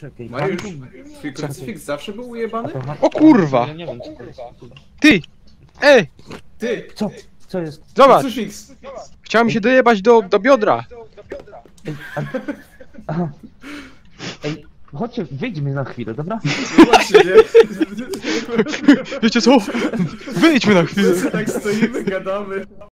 Czekaj, no Mariusz, Banku- twój krucyfiks zawsze był ujebany? O kurwa! Ja nie wiem co to jest. Ty! Ej! Ty! Co? Co jest? Zobacz! Krucyfiks! Chciałem się dojebać do, do biodra! Ej, a... Aha. Ej, chodźcie, wyjdźmy na chwilę, dobra? No właśnie, nie? Wiecie co? Wyjdźmy na chwilę! tak stoimy, gadamy.